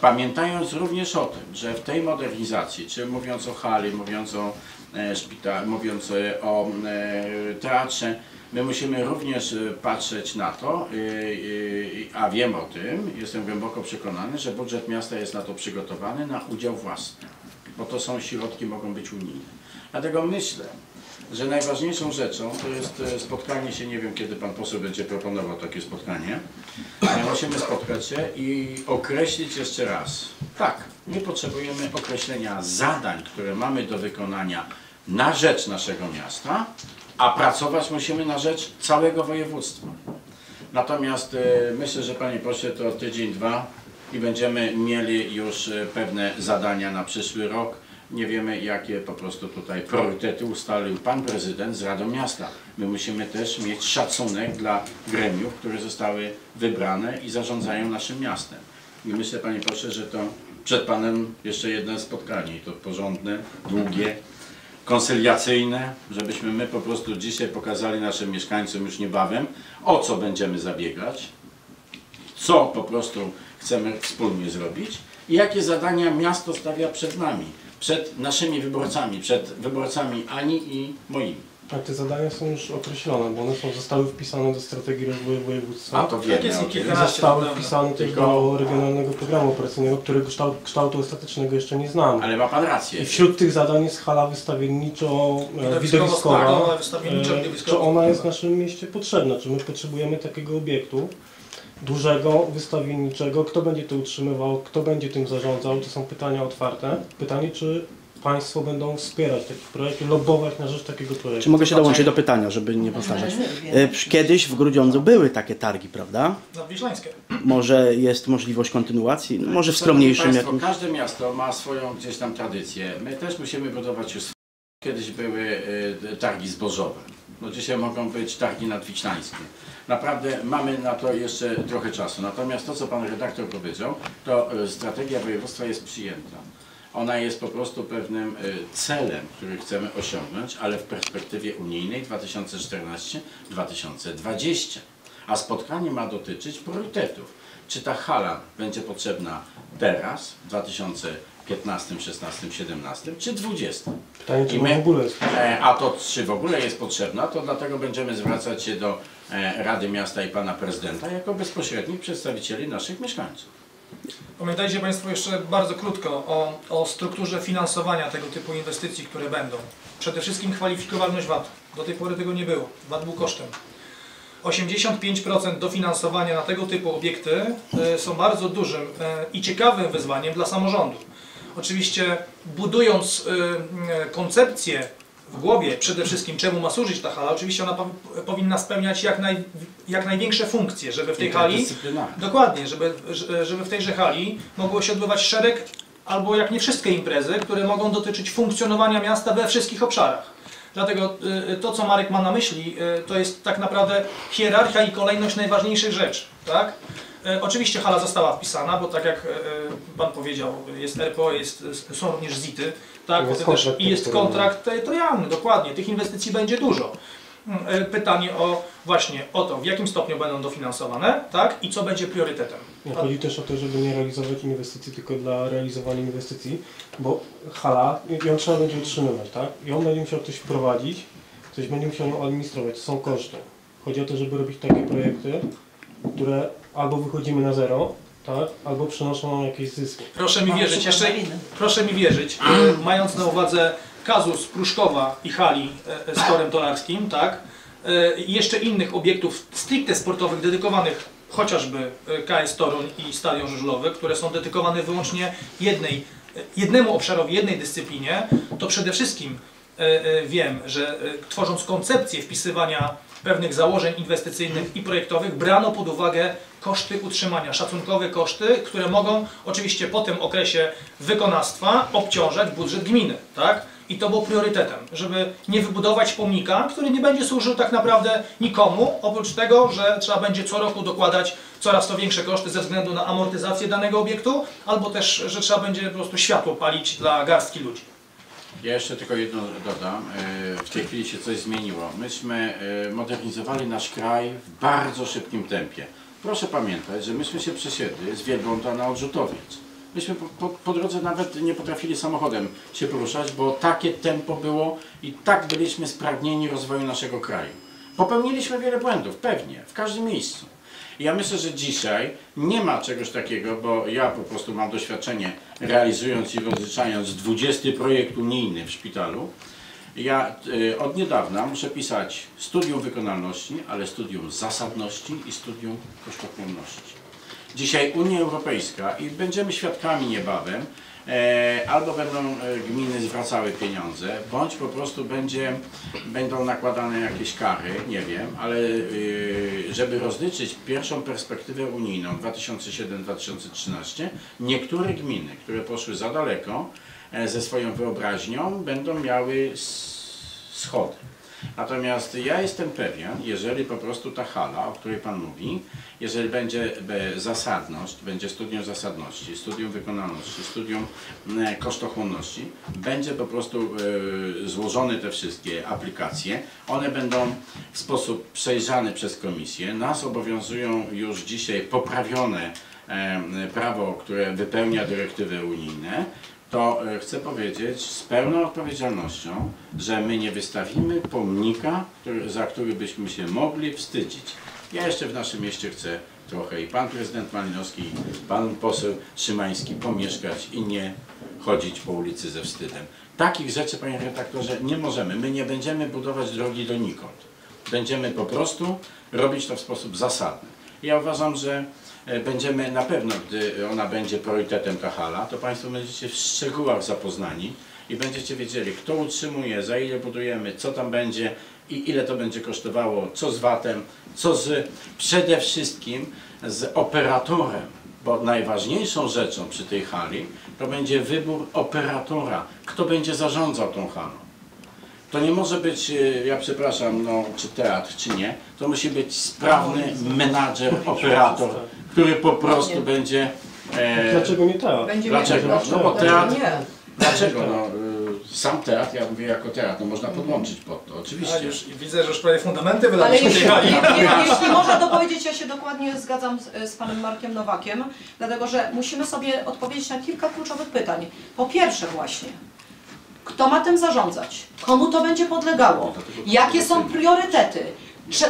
B: Pamiętając również o tym, że w tej modernizacji, czy mówiąc o hali, mówiąc o e, szpital, mówiąc e, o e, teatrze, my musimy również patrzeć na to, a wiem o tym, jestem głęboko przekonany, że budżet miasta jest na to przygotowany, na udział własny, bo to są środki, mogą być unijne. Dlatego myślę, że najważniejszą rzeczą to jest e, spotkanie się, nie wiem kiedy pan poseł będzie proponował takie spotkanie, ale musimy spotkać się i określić jeszcze raz. Tak, my potrzebujemy określenia zadań, które mamy do wykonania na rzecz naszego miasta, a pracować musimy na rzecz całego województwa. Natomiast e, myślę, że panie pośle to tydzień, dwa i będziemy mieli już e, pewne zadania na przyszły rok. Nie wiemy, jakie po prostu tutaj priorytety ustalił pan prezydent z Radą Miasta. My musimy też mieć szacunek dla gremiów, które zostały wybrane i zarządzają naszym miastem. I myślę, panie pośle, że to przed panem jeszcze jedno spotkanie, i to porządne, długie, konsyliacyjne, żebyśmy my po prostu dzisiaj pokazali naszym mieszkańcom już niebawem, o co będziemy zabiegać, co po prostu chcemy wspólnie zrobić i jakie zadania miasto stawia przed nami, przed naszymi wyborcami, przed wyborcami Ani i moimi.
F: A te zadania są już określone, bo one są, zostały wpisane do strategii rozwoju województwa.
B: A to
A: Tak
B: wiemy
A: jest, i
B: tym.
A: kilkanaście.
F: Zostały wpisane też
B: Tylko-
F: do regionalnego programu operacyjnego, którego kształt, kształtu ostatecznego jeszcze nie znamy.
B: Ale ma pan rację.
F: I wśród tych zadań jest hala wystawienniczo-widowiskowa.
A: Widowiskowo-sportowa, wystawienniczo-
F: E. Czy ona jest w naszym mieście potrzebna? Czy my potrzebujemy takiego obiektu dużego, wystawienniczego? Kto będzie to utrzymywał? Kto będzie tym zarządzał? To są pytania otwarte. Pytanie, czy Państwo będą wspierać taki projekt i lobbować na rzecz takiego projektu?
E: Czy mogę się dołączyć do pytania, żeby nie powtarzać? E, Kiedyś w Grudziądzu były takie targi, prawda?
A: Nadwiślańskie.
E: Może jest możliwość kontynuacji? No, Może w skromniejszym
B: Państwo,
E: jakimś...
B: Każde miasto ma swoją gdzieś tam tradycję. My też musimy budować już. Kiedyś były y, targi zbożowe. No dzisiaj mogą być targi nadwiślańskie. Naprawdę mamy na to jeszcze trochę czasu. Natomiast to, co Pan redaktor powiedział, to y, strategia województwa jest przyjęta. Ona jest po prostu pewnym y, celem, który chcemy osiągnąć, ale w perspektywie unijnej 2014-2020. A spotkanie ma dotyczyć priorytetów. Czy ta hala będzie potrzebna teraz, w 2015, 16, 17 czy 20?
F: Pytanie, czy
B: my-
F: w ogóle jest
B: E, A to czy w ogóle jest potrzebna, to dlatego będziemy zwracać się do e, Rady Miasta i Pana Prezydenta jako bezpośrednich przedstawicieli naszych mieszkańców.
A: Pamiętajcie Państwo jeszcze bardzo krótko o, o strukturze finansowania tego typu inwestycji, które będą. Przede wszystkim kwalifikowalność VAT. Do tej pory tego nie było. VAT był kosztem. 85% dofinansowania na tego typu obiekty e, są bardzo dużym i ciekawym wyzwaniem dla samorządu. Oczywiście budując e, e, koncepcję w głowie przede wszystkim czemu ma służyć ta hala, oczywiście ona powi- powinna spełniać jak, naj, jak największe funkcje, żeby w tej hali. Dokładnie, żeby, żeby w tejże hali mogło się odbywać szereg, albo jak nie wszystkie imprezy, które mogą dotyczyć funkcjonowania miasta we wszystkich obszarach. Dlatego y, to, co Marek ma na myśli, y, to jest tak naprawdę hierarchia i kolejność najważniejszych rzeczy. Tak? Y, Oczywiście hala została wpisana, bo tak jak y, y, Pan powiedział, jest RPO, jest, są również ZIT-y, tak?
F: Jest
A: Też, i jest kontrakt terytorialny, dokładnie. Tych inwestycji będzie dużo. Y, Pytanie o właśnie o to, w jakim stopniu będą dofinansowane, tak? I co będzie priorytetem.
F: Chodzi też o to, żeby nie realizować inwestycji tylko dla realizowania inwestycji, bo hala, ją trzeba będzie utrzymywać, tak? I on będzie musiał coś wprowadzić, ktoś będzie musiał ją administrować, to są koszty. Chodzi o to, żeby robić takie projekty, które albo wychodzimy na zero, tak? Albo przynoszą nam jakieś zyski.
A: Proszę mi wierzyć, jeszcze proszę mi wierzyć, e, mając na uwadze kazus Pruszkowa i hali e, e, z torem tolarskim, tak, i jeszcze innych obiektów stricte sportowych dedykowanych chociażby KS Toruń i Stadion Żużlowy, które są dedykowane wyłącznie jednej, jednemu obszarowi, jednej dyscyplinie, to przede wszystkim wiem, że tworząc koncepcję wpisywania pewnych założeń inwestycyjnych i projektowych brano pod uwagę koszty utrzymania, szacunkowe koszty, które mogą oczywiście po tym okresie wykonawstwa obciążać budżet gminy, tak? I to było priorytetem, żeby nie wybudować pomnika, który nie będzie służył tak naprawdę nikomu, oprócz tego, że trzeba będzie co roku dokładać coraz to większe koszty ze względu na amortyzację danego obiektu, albo też, że trzeba będzie po prostu światło palić dla garstki ludzi.
B: Ja jeszcze tylko jedno dodam. E, W tej chwili się coś zmieniło. Myśmy e, modernizowali nasz kraj w bardzo szybkim tempie. Proszę pamiętać, że myśmy się przesiedli z Wielbłąda na Odrzutowiec. Myśmy po, po, po drodze nawet nie potrafili samochodem się poruszać, bo takie tempo było i tak byliśmy spragnieni rozwoju naszego kraju. Popełniliśmy wiele błędów, pewnie, w każdym miejscu. Ja myślę, że dzisiaj nie ma czegoś takiego, bo ja po prostu mam doświadczenie realizując i rozliczając 20 projekt unijny w szpitalu. Ja y, od niedawna muszę pisać studium wykonalności, ale studium zasadności i studium kosztochłonności. Dzisiaj Unia Europejska i będziemy świadkami niebawem, e, albo będą e, gminy zwracały pieniądze, bądź po prostu będzie, będą nakładane jakieś kary, nie wiem, ale y, żeby rozliczyć pierwszą perspektywę unijną 2007-2013, niektóre gminy, które poszły za daleko ze swoją wyobraźnią, będą miały schody. Natomiast ja jestem pewien, jeżeli po prostu ta hala, o której Pan mówi, jeżeli będzie e, zasadność, będzie studium zasadności, studium wykonalności, studium e, kosztochłonności, będzie po prostu e, złożone te wszystkie aplikacje, one będą w sposób przejrzany przez komisję, nas obowiązują już dzisiaj poprawione e, prawo, które wypełnia dyrektywy unijne, to e, chcę powiedzieć z pełną odpowiedzialnością, że my nie wystawimy pomnika, który, za który byśmy się mogli wstydzić. Ja jeszcze w naszym mieście chcę trochę i pan prezydent Malinowski, i pan poseł Szymański pomieszkać i nie chodzić po ulicy ze wstydem. Takich rzeczy, panie redaktorze, nie możemy. My nie będziemy budować drogi donikąd. Będziemy po prostu robić to w sposób zasadny. Ja uważam, że e, będziemy na pewno, gdy ona będzie priorytetem ta hala, to Państwo będziecie w szczegółach zapoznani i będziecie wiedzieli, kto utrzymuje, za ile budujemy, co tam będzie i ile to będzie kosztowało, co z VAT-em, co z przede wszystkim z operatorem, bo najważniejszą rzeczą przy tej hali to będzie wybór operatora, kto będzie zarządzał tą halą. To nie może być, e, ja przepraszam, no, czy teatr, czy nie, to musi być sprawny menadżer, operator, który po prostu będzie... E,
F: Dlaczego nie tak?
C: Będzie
B: Dlaczego? No bo teatr-
C: Nie.
B: dlaczego? No, y, sam teatr, ja mówię jako teatr, no można podłączyć pod to, oczywiście.
A: już widzę, że już prawie fundamenty
C: Ale
A: wydaliśmy tej
C: jeśli,
A: hali.
C: je, je, jeśli można dopowiedzieć, ja się dokładnie zgadzam z, z panem Markiem Nowakiem, dlatego że musimy sobie odpowiedzieć na kilka kluczowych pytań. Po pierwsze właśnie, kto ma tym zarządzać? Komu to będzie podlegało? Jakie są priorytety?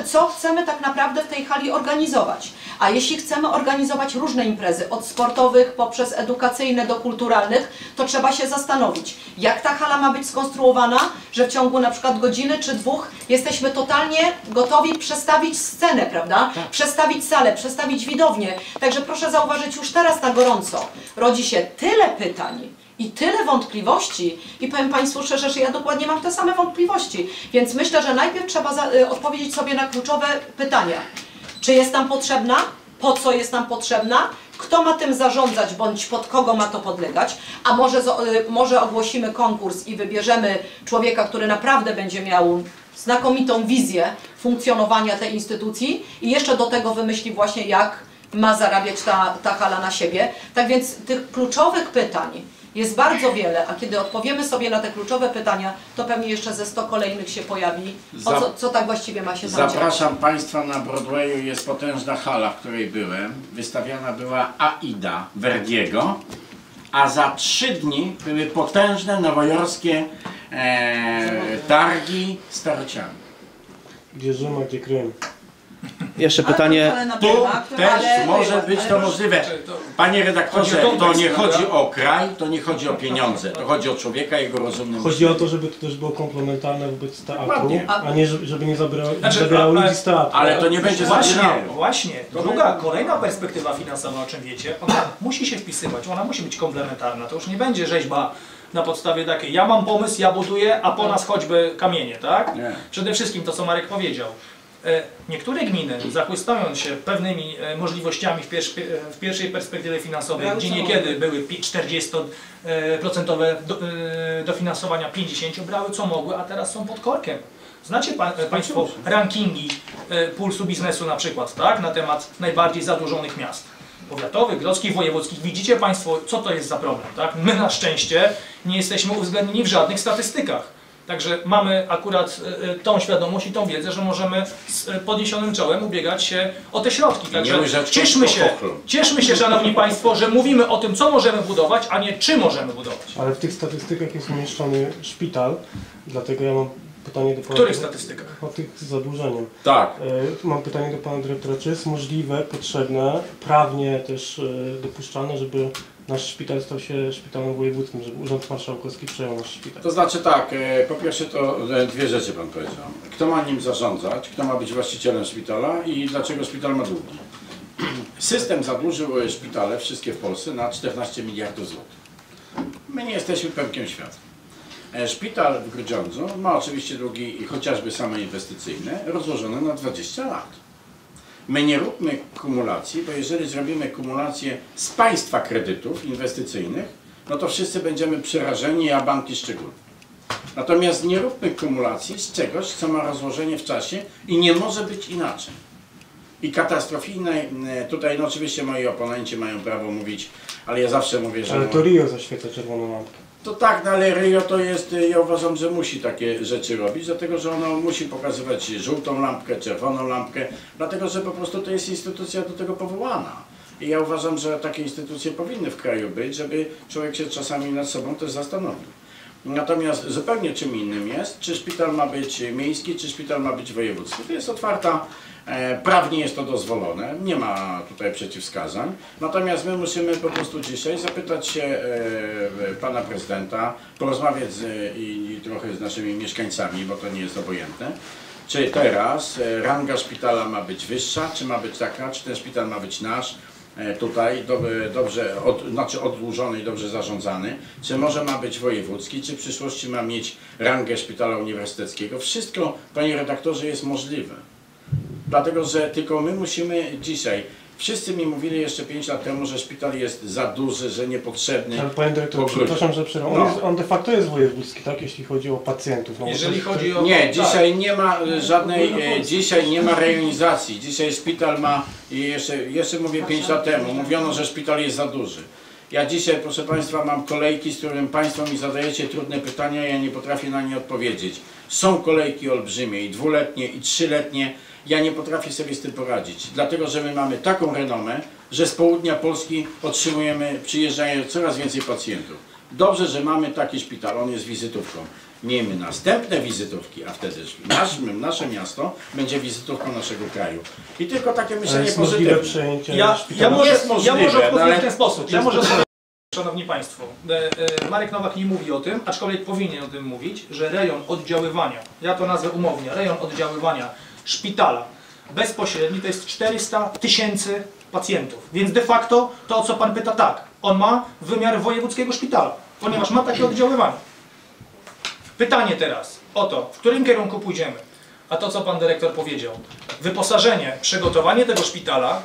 C: Co chcemy tak naprawdę w tej hali organizować? A jeśli chcemy organizować różne imprezy, od sportowych poprzez edukacyjne do kulturalnych, to trzeba się zastanowić, jak ta hala ma być skonstruowana, że w ciągu na przykład godziny czy dwóch jesteśmy totalnie gotowi przestawić scenę, prawda? Przestawić salę, przestawić widownię. Także proszę zauważyć już teraz na gorąco, rodzi się tyle pytań, i tyle wątpliwości i powiem Państwu szczerze, że ja dokładnie mam te same wątpliwości. Więc myślę, że najpierw trzeba y, odpowiedzieć sobie na kluczowe pytania. Czy jest nam potrzebna? Po co jest nam potrzebna? Kto ma tym zarządzać, bądź pod kogo ma to podlegać? A może, y, może ogłosimy konkurs i wybierzemy człowieka, który naprawdę będzie miał znakomitą wizję funkcjonowania tej instytucji i jeszcze do tego wymyśli właśnie jak ma zarabiać ta, ta hala na siebie. Tak więc tych kluczowych pytań jest bardzo wiele, a kiedy odpowiemy sobie na te kluczowe pytania, to pewnie jeszcze ze 100 kolejnych się pojawi. O co, co tak właściwie ma się tam dziać?
B: Zapraszam Państwa na Broadwayu, jest potężna hala, w której byłem. Wystawiana była Aida Verdiego, a za trzy dni były potężne nowojorskie e, targi starociami.
F: Gdzie Rzym, gdzie Krym?
E: Jeszcze pytanie,
B: Tu też może być to możliwe. Panie redaktorze, to nie chodzi o kraj, to nie chodzi o pieniądze, to chodzi o człowieka i jego rozumny
F: Chodzi o to, żeby to też było komplementarne wobec teatru, a nie żeby nie zabierało,
A: Znaczy,
F: zabierało
A: ale-
F: ludzi z teatru.
B: Ale to nie będzie
A: Właśnie, właśnie. Druga, kolejna perspektywa finansowa, o czym wiecie, ona musi się wpisywać, ona musi być komplementarna. To już nie będzie rzeźba na podstawie takiej, ja mam pomysł, ja buduję, a po nas choćby kamienie, tak? Przede wszystkim to, co Marek powiedział. E, Niektóre gminy, zachwystując się pewnymi e, możliwościami w, pierwsz, w pierwszej perspektywie finansowej,
C: Brały
A: gdzie niekiedy były pi- 40% do, e, dofinansowania, 50 brały co mogły, a teraz są pod korkiem. Znacie pa, e, Państwo rankingi e, pulsu biznesu na przykład, tak? Na temat najbardziej zadłużonych miast. Powiatowych, grodzkich, wojewódzkich. Widzicie Państwo, co to jest za problem, tak? My na szczęście nie jesteśmy uwzględnieni w żadnych statystykach. Także mamy akurat e, e, tą świadomość i tą wiedzę, że możemy z e, podniesionym czołem ubiegać się o te środki. Także cieszmy się, cieszmy się, Szanowni Państwo, że mówimy o tym, co możemy budować, a nie czy możemy budować.
F: Ale w tych statystykach jest umieszczony szpital, dlatego ja mam pytanie do
A: W
F: pana...
A: których statystykach?
F: O tych z zadłużeniem.
B: Tak.
F: Mam pytanie do pana dyrektora, czy jest możliwe, potrzebne, prawnie też e, dopuszczalne, żeby nasz szpital stał się szpitalem wojewódzkim, żeby Urząd Marszałkowski przejął nasz szpital?
B: To znaczy tak, e, po pierwsze to e, dwie rzeczy Pan powiedział. Kto ma nim zarządzać, kto ma być właścicielem szpitala i dlaczego szpital ma długi. System zadłużył e, szpitale, wszystkie w Polsce, na 14 miliardów złotych. My nie jesteśmy pępkiem świata. Szpital w Grudziądzu ma oczywiście długi, chociażby same inwestycyjne, rozłożone na 20 lat. My nie róbmy kumulacji, bo jeżeli zrobimy kumulację z państwa kredytów inwestycyjnych, no to wszyscy będziemy przerażeni, a banki szczególnie. Natomiast nie róbmy kumulacji z czegoś, co ma rozłożenie w czasie i nie może być inaczej. I katastrofijne, e, tutaj no oczywiście moi oponenci mają prawo mówić, ale ja zawsze mówię, że...
F: Ale to Rio zaświeca czerwoną lampkę.
B: To tak, no ale Rio to jest, y, ja uważam, że musi takie rzeczy robić, dlatego że ono musi pokazywać żółtą lampkę, czerwoną lampkę, dlatego że po prostu to jest instytucja do tego powołana. I ja uważam, że takie instytucje powinny w kraju być, żeby człowiek się czasami nad sobą też zastanowił. Natomiast zupełnie czym innym jest, czy szpital ma być miejski, czy szpital ma być wojewódzki. To jest otwarta, prawnie jest to dozwolone, nie ma tutaj przeciwwskazań. Natomiast my musimy po prostu dzisiaj zapytać się e, e, pana prezydenta, porozmawiać z, i, i trochę z naszymi mieszkańcami, bo to nie jest obojętne. Czy teraz e, ranga szpitala ma być wyższa, czy ma być taka, czy ten szpital ma być nasz, e, tutaj do, dobrze, od, znaczy odłużony i dobrze zarządzany, czy może ma być wojewódzki, czy w przyszłości ma mieć rangę szpitala uniwersyteckiego. Wszystko, panie redaktorze, jest możliwe. Dlatego, że tylko my musimy dzisiaj, wszyscy mi mówili jeszcze 5 lat temu, że szpital jest za duży, że niepotrzebny.
F: Ale panie dyrektorze, przepraszam, że przerwam.
B: No.
F: On, de facto jest wojewódzki, tak? Jeśli chodzi o pacjentów. No,
A: Jeżeli
F: to-
A: chodzi o...
B: Nie,
A: tak.
B: dzisiaj nie ma e, żadnej, e, dzisiaj nie ma rejonizacji. Dzisiaj szpital ma, i jeszcze, jeszcze mówię 5 lat temu, mówiono, że szpital jest za duży. Ja dzisiaj, proszę Państwa, mam kolejki, z którym Państwo mi zadajecie trudne pytania, ja nie potrafię na nie odpowiedzieć. Są kolejki olbrzymie, i dwuletnie, i trzyletnie. Ja nie potrafię sobie z tym poradzić, dlatego że my mamy taką renomę, że z południa Polski otrzymujemy, przyjeżdżają coraz więcej pacjentów. Dobrze, że mamy taki szpital, on jest wizytówką. Miejmy następne wizytówki, a wtedy nasz, nasze miasto będzie wizytówką naszego kraju. I tylko takie myślenie pozytywne.
F: przejęcie
A: Ja, ja może,
B: jest możliwe,
A: ja może
B: no
A: odpowiem
B: ale-
A: w ten sposób. Ja może Szanowni Państwo, e, e, Marek Nowak nie mówi o tym, aczkolwiek powinien o tym mówić, że rejon oddziaływania, ja to nazwę umownie, rejon oddziaływania szpitala bezpośredni to jest 400 tysięcy pacjentów. Więc de facto to, o co Pan pyta, tak, on ma wymiar wojewódzkiego szpitala, ponieważ ma takie oddziaływanie. Pytanie teraz o to, w którym kierunku pójdziemy. A to, co Pan Dyrektor powiedział, wyposażenie, przygotowanie tego szpitala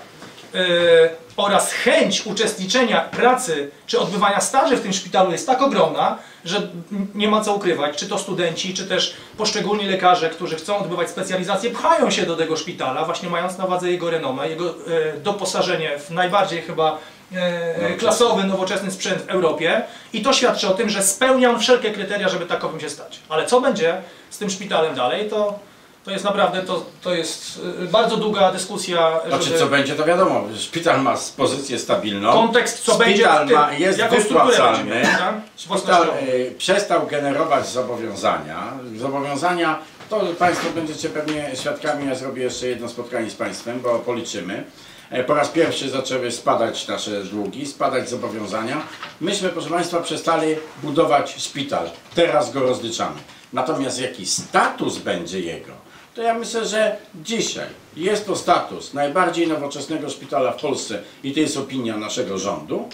A: oraz chęć uczestniczenia pracy czy odbywania staży w tym szpitalu jest tak ogromna, że nie ma co ukrywać, czy to studenci, czy też poszczególni lekarze, którzy chcą odbywać specjalizację, pchają się do tego szpitala, właśnie mając na uwadze jego renomę, jego e, doposażenie w najbardziej chyba e, klasowy, nowoczesny sprzęt w Europie i to świadczy o tym, że spełnia on wszelkie kryteria, żeby takowym się stać. Ale co będzie z tym szpitalem dalej, to, to jest naprawdę, to, to jest e, bardzo długa dyskusja, żeby...
B: Znaczy co będzie, to wiadomo, szpital ma pozycję stabilną.
A: kontekst, co będzie
B: Szpital
A: w tym,
B: ma, jest
A: będzie
B: wypłacalny.
A: miał, tak?
B: Szpital e, przestał generować zobowiązania. Zobowiązania, to Państwo będziecie pewnie świadkami, ja zrobię jeszcze jedno spotkanie z Państwem, bo policzymy. E, Po raz pierwszy zaczęły spadać nasze długi, spadać zobowiązania. Myśmy, proszę Państwa, przestali budować szpital. Teraz go rozliczamy. Natomiast jaki status będzie jego, to ja myślę, że dzisiaj jest to status najbardziej nowoczesnego szpitala w Polsce i to jest opinia naszego rządu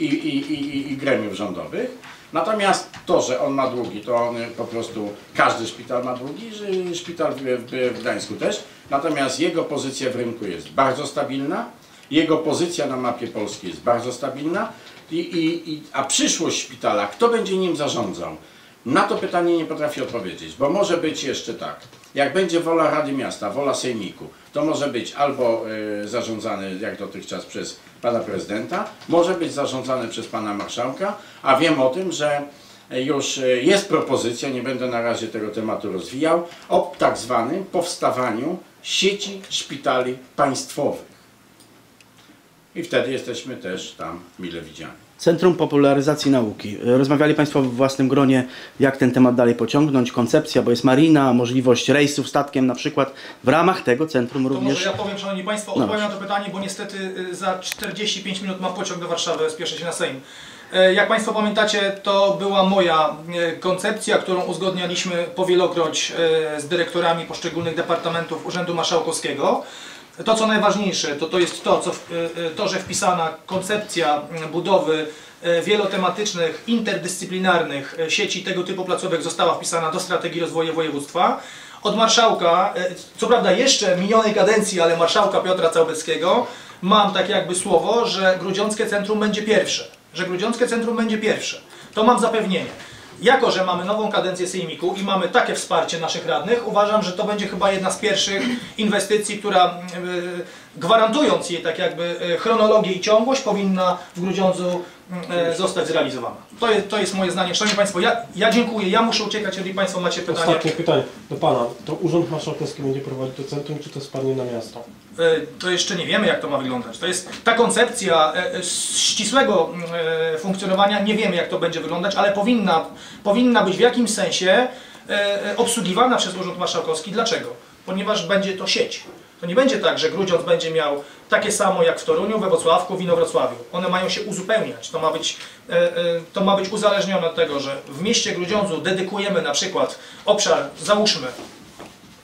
B: i, i, i, i- gremiów rządowych. Natomiast to, że on ma długi, to on po prostu, każdy szpital ma długi, szpital w, w, w Gdańsku też. Natomiast jego pozycja w rynku jest bardzo stabilna, jego pozycja na mapie Polski jest bardzo stabilna, i, i, i, a przyszłość szpitala, kto będzie nim zarządzał? Na to pytanie nie potrafię odpowiedzieć, bo może być jeszcze tak. Jak będzie wola Rady Miasta, wola Sejmiku, to może być albo y, zarządzany jak dotychczas przez pana prezydenta, może być zarządzany przez pana marszałka, a wiem o tym, że już e, jest propozycja, nie będę na razie tego tematu rozwijał, o tak zwanym powstawaniu sieci szpitali państwowych. I wtedy jesteśmy też tam mile widziani.
E: Centrum Popularyzacji Nauki. Rozmawiali Państwo w własnym gronie, jak ten temat dalej pociągnąć, koncepcja, bo jest marina, możliwość rejsów statkiem na przykład. W ramach tego centrum
A: To
E: również...
A: może ja powiem, Szanowni Państwo,
E: No
A: odpowiem na to pytanie, bo niestety y, za 45 minut mam pociąg do Warszawy, spieszę się na Sejm. E, Jak Państwo pamiętacie, to była moja e, koncepcja, którą uzgodnialiśmy powielokroć e, z dyrektorami poszczególnych departamentów Urzędu Marszałkowskiego. To, co najważniejsze, to, to jest to, co, e, e, to, że wpisana koncepcja m, budowy wielotematycznych, interdyscyplinarnych sieci tego typu placówek została wpisana do strategii rozwoju województwa. Od marszałka, co prawda jeszcze minionej kadencji, ale marszałka Piotra Całbeckiego, mam tak jakby słowo, że Grudziąckie Centrum będzie pierwsze. Że Grudziąckie Centrum będzie pierwsze. To mam zapewnienie. Jako, że mamy nową kadencję Sejmiku i mamy takie wsparcie naszych radnych, uważam, że to będzie chyba jedna z pierwszych inwestycji, która e, gwarantując jej tak jakby e, chronologię i ciągłość, powinna w Grudziądzu e, zostać zrealizowana. To jest, to jest moje zdanie. Szanowni Państwo, ja, ja dziękuję, ja muszę uciekać, jeżeli Państwo macie pytania.
F: Ostatnie pytanie do Pana. To Urząd Marszałkowski będzie prowadzić to centrum, czy to spadnie na miasto?
A: E, to jeszcze nie wiemy, jak to ma wyglądać. To jest ta koncepcja ścisłego e, funkcjonowania, nie wiemy, jak to będzie wyglądać, ale powinna, powinna być w jakimś sensie obsługiwana przez Urząd Marszałkowski. Dlaczego? Ponieważ będzie to sieć. To nie będzie tak, że Grudziądz będzie miał takie samo jak w Toruniu, we Wrocławku, w Inowrocławiu. One mają się uzupełniać. To ma być, e, e, to ma być uzależnione od tego, że w mieście Grudziądzu dedykujemy na przykład obszar, załóżmy,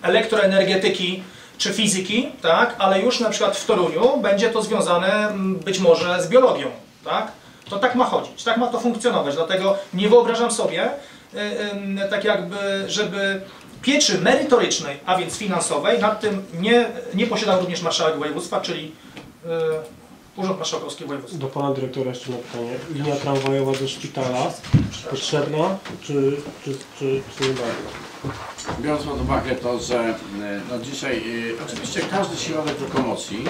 A: elektroenergetyki czy fizyki, tak, ale już na przykład w Toruniu będzie to związane być może z biologią, tak? To tak ma chodzić, tak ma to funkcjonować, dlatego nie wyobrażam sobie, y, tak jakby, żeby pieczy merytorycznej, a więc finansowej, nad tym nie, nie posiadał również marszałek województwa, czyli y, Urząd Marszałkowski Województwa.
F: Do Pana Dyrektora jeszcze na pytanie. Linia tramwajowa do szpitala potrzebna, czy, czy, czy, czy nie bardzo?
B: Biorąc pod uwagę to, że e, no dzisiaj e, oczywiście każdy środek lokomocji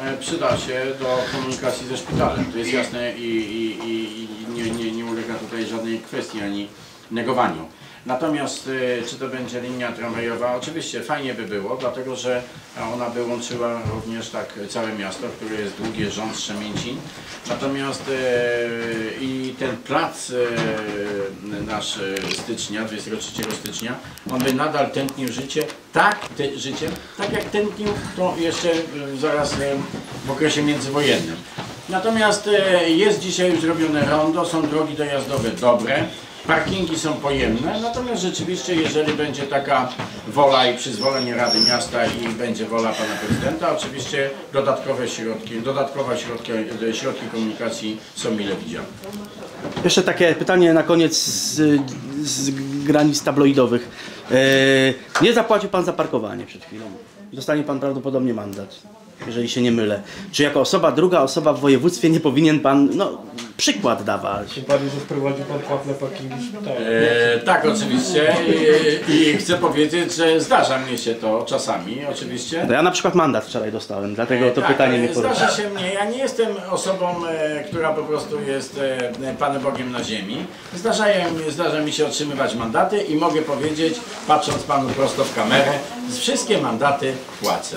B: e, przyda się do komunikacji ze szpitalem. To jest jasne i, i, i, i nie, nie, nie ulega tutaj żadnej kwestii ani negowaniu. Natomiast e, czy to będzie linia tramwajowa? Oczywiście fajnie by było, dlatego że ona by łączyła również tak całe miasto, które jest długie, rząd Strzemięcin. Natomiast e, i ten plac e, nasz stycznia, 23 stycznia, on by nadal tętnił życie, tak, te, życie, tak jak tętnił to jeszcze zaraz w okresie międzywojennym. Natomiast jest dzisiaj już zrobione rondo, są drogi dojazdowe dobre, parkingi są pojemne, natomiast rzeczywiście jeżeli będzie taka wola i przyzwolenie Rady Miasta i będzie wola Pana Prezydenta, oczywiście dodatkowe środki, dodatkowe środki, e, środki komunikacji są mile widziane.
E: Jeszcze takie pytanie na koniec z, z granic tabloidowych. E, nie zapłacił Pan za parkowanie przed chwilą. Dostanie Pan prawdopodobnie mandat, jeżeli się nie mylę. Czy jako osoba, druga osoba w województwie nie powinien Pan no, przykład dawać?
F: Tym bardziej, że wprowadził Pan płatne parkingi szpitala.
B: E, tak, oczywiście I, i chcę powiedzieć, że zdarza mnie się to czasami, oczywiście.
E: No ja na przykład mandat wczoraj dostałem, dlatego to
B: tak,
E: pytanie mnie
B: e,
E: porusza.
B: Zdarza się mnie, ja nie jestem osobą, e, która po prostu jest e, Panem Bogiem na ziemi. Zdarzają, zdarza mi się otrzymywać mandaty i mogę powiedzieć, patrząc Panu prosto w kamerę, z wszystkie mandaty płacę.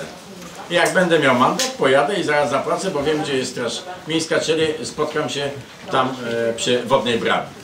B: Jak będę miał mandat, pojadę i zaraz zapłacę, bo wiem, gdzie jest Straż Miejska, czyli spotkam się tam e, przy Wodnej Bramie.